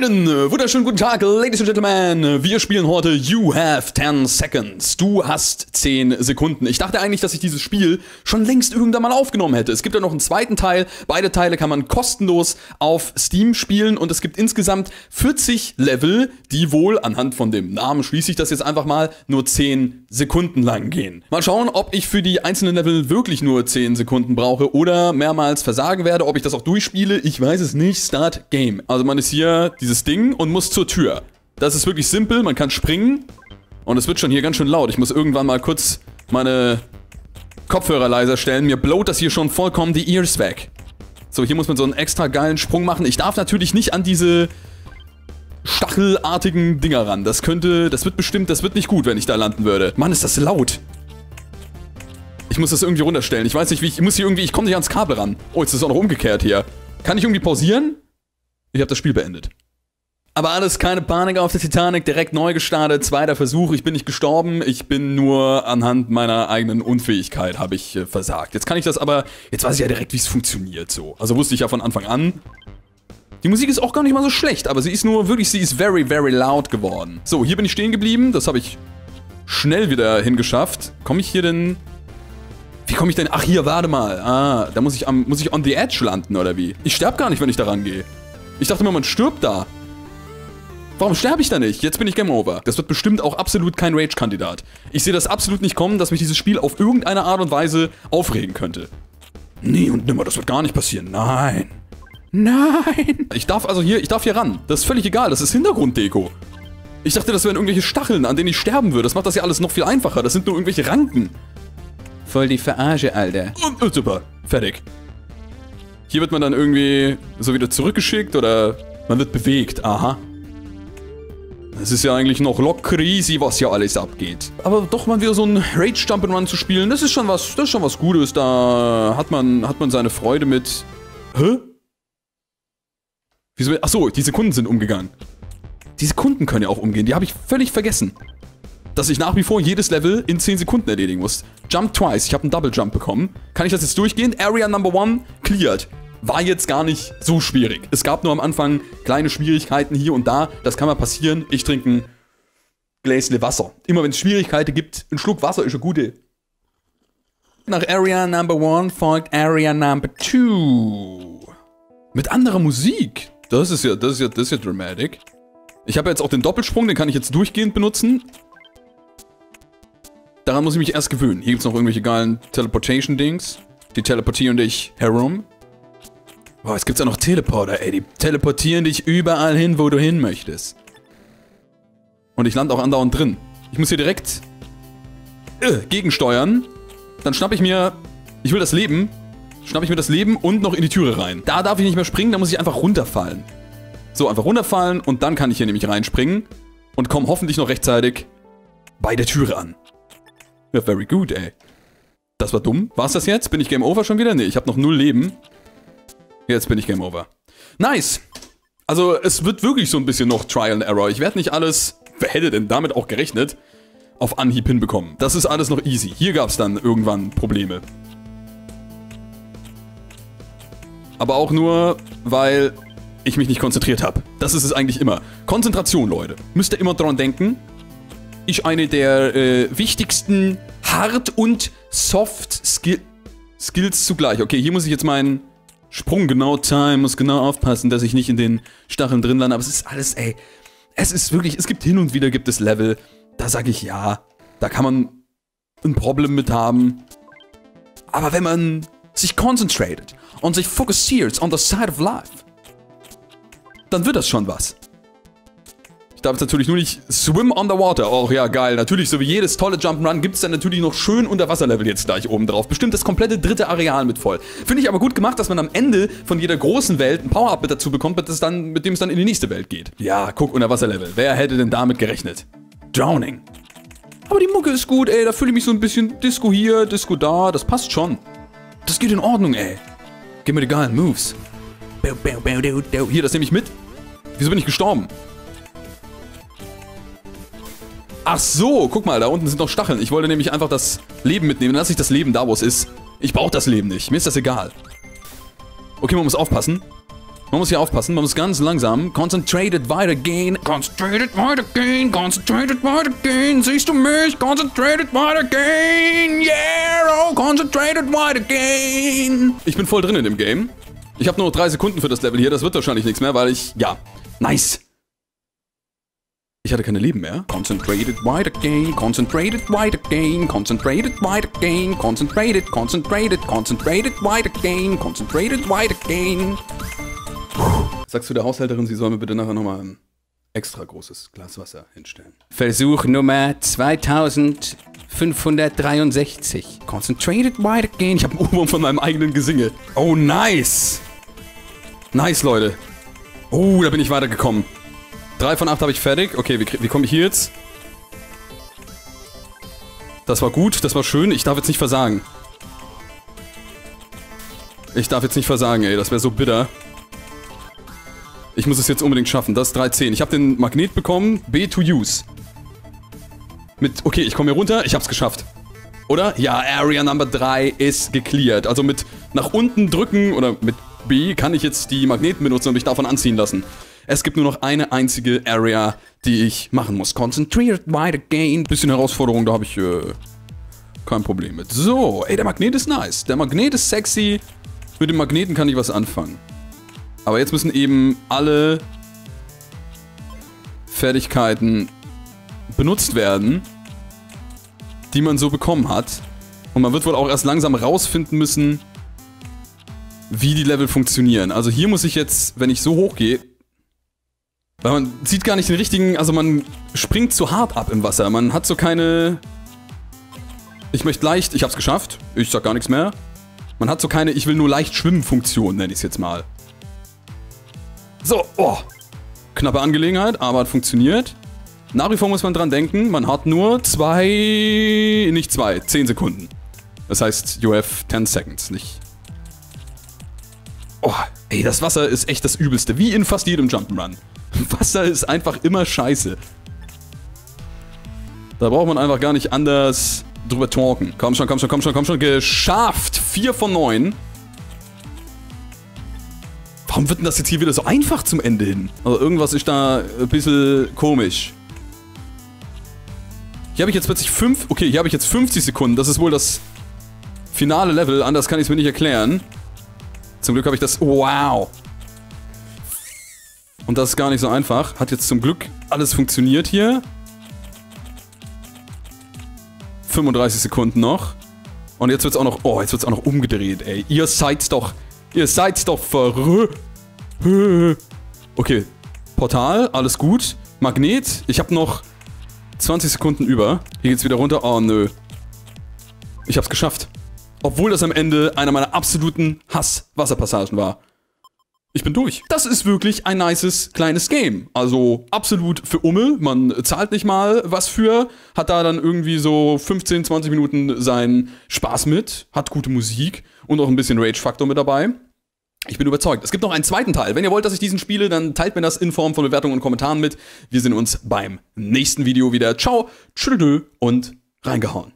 Einen äh, wunderschönen guten Tag, Ladies and Gentlemen. Wir spielen heute You Have 10 Seconds. Du hast 10 Sekunden. Ich dachte eigentlich, dass ich dieses Spiel schon längst irgendwann mal aufgenommen hätte. Es gibt ja noch einen zweiten Teil. Beide Teile kann man kostenlos auf Steam spielen und es gibt insgesamt 40 Level, die wohl anhand von dem Namen schließe ich das jetzt einfach mal nur 10 Sekunden lang gehen. Mal schauen, ob ich für die einzelnen Level wirklich nur 10 Sekunden brauche oder mehrmals versagen werde, ob ich das auch durchspiele. Ich weiß es nicht. Start Game. Also man ist hier dieses Ding und muss zur Tür. Das ist wirklich simpel, man kann springen und es wird schon hier ganz schön laut. Ich muss irgendwann mal kurz meine Kopfhörer leiser stellen. Mir blowt das hier schon vollkommen die Ears weg. So, hier muss man so einen extra geilen Sprung machen. Ich darf natürlich nicht an diese stachelartigen Dinger ran. Das könnte, das wird bestimmt, das wird nicht gut, wenn ich da landen würde. Mann, ist das laut. Ich muss das irgendwie runterstellen. Ich weiß nicht, wie ich, ich muss hier irgendwie, ich komme nicht ans Kabel ran. Oh, jetzt ist es auch noch umgekehrt hier. Kann ich irgendwie pausieren? Ich habe das Spiel beendet. Aber alles, keine Panik auf der Titanic, direkt neu gestartet, zweiter Versuch, ich bin nicht gestorben, ich bin nur anhand meiner eigenen Unfähigkeit habe ich äh, versagt. Jetzt kann ich das aber, jetzt weiß ich ja direkt, wie es funktioniert so. Also wusste ich ja von Anfang an. Die Musik ist auch gar nicht mal so schlecht, aber sie ist nur wirklich, sie ist very, very loud geworden. So, hier bin ich stehen geblieben, das habe ich schnell wieder hingeschafft. Komme ich hier denn... Wie komme ich denn... Ach, hier, warte mal. Ah, da muss ich, am, muss ich on the edge landen, oder wie? Ich sterbe gar nicht, wenn ich da rangehe. Ich dachte immer, man stirbt da. Warum sterbe ich da nicht? Jetzt bin ich Game Over. Das wird bestimmt auch absolut kein Rage-Kandidat. Ich sehe das absolut nicht kommen, dass mich dieses Spiel auf irgendeine Art und Weise aufregen könnte. Nie und nimmer, das wird gar nicht passieren. Nein. Nein. Ich darf also hier, ich darf hier ran. Das ist völlig egal, das ist Hintergrunddeko. Ich dachte, das wären irgendwelche Stacheln, an denen ich sterben würde. Das macht das ja alles noch viel einfacher. Das sind nur irgendwelche Ranken. Voll die Verarsche, Alter. Und, und super. Fertig. Hier wird man dann irgendwie so wieder zurückgeschickt oder man wird bewegt. Aha. Es ist ja eigentlich noch locker easy, was hier alles abgeht. Aber doch mal wieder so ein Rage Jump'n'Run zu spielen, das ist schon was, das ist schon was Gutes. Da hat man, hat man seine Freude mit. Hä? Wieso? Achso, die Sekunden sind umgegangen. Die Sekunden können ja auch umgehen, die habe ich völlig vergessen. Dass ich nach wie vor jedes Level in 10 Sekunden erledigen muss. Jump twice, ich habe einen Double Jump bekommen. Kann ich das jetzt durchgehen? Area Number One cleared war jetzt gar nicht so schwierig. Es gab nur am Anfang kleine Schwierigkeiten hier und da. Das kann mal passieren. Ich trinke ein Gläsle Wasser. Immer wenn es Schwierigkeiten gibt, ein Schluck Wasser ist eine gute. Nach Area Number One folgt Area Number Two. Mit anderer Musik. Das ist ja, das ist ja, das ist ja dramatic. Ich habe jetzt auch den Doppelsprung, den kann ich jetzt durchgehend benutzen. Daran muss ich mich erst gewöhnen. Hier gibt es noch irgendwelche geilen Teleportation-Dings. Die teleportieren dich herum. Boah, es gibt ja noch Teleporter, ey. Die teleportieren dich überall hin, wo du hin möchtest. Und ich lande auch andauernd drin. Ich muss hier direkt äh, gegensteuern. Dann schnapp ich mir... Ich will das Leben. Schnapp ich mir das Leben und noch in die Türe rein. Da darf ich nicht mehr springen, da muss ich einfach runterfallen. So, einfach runterfallen und dann kann ich hier nämlich reinspringen. Und komme hoffentlich noch rechtzeitig bei der Türe an. Ja, very good, ey. Das war dumm. War's das jetzt? Bin ich Game Over schon wieder? Nee, ich habe noch null Leben. Jetzt bin ich Game Over. Nice. Also es wird wirklich so ein bisschen noch Trial and Error. Ich werde nicht alles, wer hätte denn damit auch gerechnet, auf Anhieb hinbekommen. Das ist alles noch easy. Hier gab es dann irgendwann Probleme. Aber auch nur, weil ich mich nicht konzentriert habe. Das ist es eigentlich immer. Konzentration, Leute. Müsst ihr immer dran denken. Ist eine der äh, wichtigsten Hard- und Soft-Skills zugleich. Okay, hier muss ich jetzt meinen Sprung genau time, muss genau aufpassen, dass ich nicht in den Stacheln drin lande. Aber es ist alles, ey, es ist wirklich, es gibt hin und wieder gibt es Level, da sage ich ja, da kann man ein Problem mit haben. Aber wenn man sich concentrated und sich fokussiert on the side of life, dann wird das schon was. Ich darf jetzt natürlich nur nicht swim on the water. Oh ja, geil. Natürlich, so wie jedes tolle Jump'n'Run gibt es dann natürlich noch schön Unterwasserlevel jetzt gleich oben drauf. Bestimmt das komplette dritte Areal mit voll. Finde ich aber gut gemacht, dass man am Ende von jeder großen Welt ein Power-Up mit dazu bekommt, mit, das dann, mit dem es dann in die nächste Welt geht. Ja, guck, Unterwasserlevel. Wer hätte denn damit gerechnet? Drowning. Aber die Mucke ist gut, ey. Da fühle ich mich so ein bisschen Disco hier, Disco da. Das passt schon. Das geht in Ordnung, ey. Gib mir die geilen Moves. Hier, das nehme ich mit. Wieso bin ich gestorben? Ach so, guck mal, da unten sind noch Stacheln. Ich wollte nämlich einfach das Leben mitnehmen. Dann lasse ich das Leben da, wo es ist. Ich brauche das Leben nicht. Mir ist das egal. Okay, man muss aufpassen. Man muss hier aufpassen, man muss ganz langsam concentrated weitergehen. Concentrated weitergehen, concentrated weitergehen. Siehst du mich? Concentrated weitergehen. Yeah, oh, concentrated weitergehen. Ich bin voll drin in dem Game. Ich habe nur noch drei Sekunden für das Level hier. Das wird wahrscheinlich nichts mehr, weil ich... Ja, nice. Ich hatte keine Leben mehr. Concentrated wide again, concentrated wide again, concentrated wide again, concentrated, concentrated, concentrated wide again, concentrated wide again. Sagst du der Haushälterin, sie soll mir bitte nachher nochmal ein extra großes Glas Wasser hinstellen. Versuch Nummer 2563. Concentrated wide again. Ich habe einen Ohrwurm von meinem eigenen Gesinge. Oh, nice. Nice, Leute. Oh, da bin ich weitergekommen. Drei von acht habe ich fertig. Okay, wie, wie komme ich hier jetzt? Das war gut, das war schön. Ich darf jetzt nicht versagen. Ich darf jetzt nicht versagen, ey. Das wäre so bitter. Ich muss es jetzt unbedingt schaffen. Das ist 310. Ich habe den Magnet bekommen. B to use. Mit, okay, ich komme hier runter. Ich habe es geschafft. Oder? Ja, Area Number 3 ist gecleared. Also mit nach unten drücken oder mit B kann ich jetzt die Magneten benutzen und mich davon anziehen lassen. Es gibt nur noch eine einzige Area, die ich machen muss. Concentrated wide again. Bisschen Herausforderung, da habe ich äh, kein Problem mit. So, ey, der Magnet ist nice. Der Magnet ist sexy. Mit dem Magneten kann ich was anfangen. Aber jetzt müssen eben alle Fertigkeiten benutzt werden, die man so bekommen hat. Und man wird wohl auch erst langsam rausfinden müssen, wie die Level funktionieren. Also hier muss ich jetzt, wenn ich so hoch gehe, weil man sieht gar nicht den richtigen, also man springt zu hart ab im Wasser. Man hat so keine... Ich möchte leicht, ich hab's geschafft, ich sag gar nichts mehr. Man hat so keine, ich will nur leicht schwimmen Funktion, nenne ich es jetzt mal. So, oh. Knappe Angelegenheit, aber hat funktioniert. Nach wie vor muss man dran denken, man hat nur zwei, nicht zwei, zehn Sekunden. Das heißt, you have 10 seconds, nicht... Oh, ey, das Wasser ist echt das Übelste, wie in fast jedem Jump'n'Run. Wasser ist einfach immer scheiße. Da braucht man einfach gar nicht anders drüber talken. Komm schon, komm schon, komm schon, komm schon. Geschafft! 4 von 9. Warum wird denn das jetzt hier wieder so einfach zum Ende hin? Also irgendwas ist da ein bisschen komisch. Hier habe ich jetzt plötzlich 5... Okay, hier habe ich jetzt 50 Sekunden. Das ist wohl das finale Level. Anders kann ich es mir nicht erklären. Zum Glück habe ich das... Wow! Und das ist gar nicht so einfach. Hat jetzt zum Glück alles funktioniert hier. 35 Sekunden noch. Und jetzt wird's auch noch... Oh, jetzt wird's auch noch umgedreht, ey. Ihr seid's doch... Ihr seid's doch verrückt. Okay. Portal, alles gut. Magnet, ich habe noch 20 Sekunden über. Hier geht's wieder runter. Oh, nö. Ich hab's geschafft. Obwohl das am Ende einer meiner absoluten Hass-Wasserpassagen war. Ich bin durch. Das ist wirklich ein nices kleines Game. Also absolut für Umme. Man zahlt nicht mal was für, hat da dann irgendwie so 15, 20 Minuten seinen Spaß mit, hat gute Musik und auch ein bisschen Rage-Faktor mit dabei. Ich bin überzeugt. Es gibt noch einen zweiten Teil. Wenn ihr wollt, dass ich diesen spiele, dann teilt mir das in Form von Bewertungen und Kommentaren mit. Wir sehen uns beim nächsten Video wieder. Ciao, tschüss und reingehauen.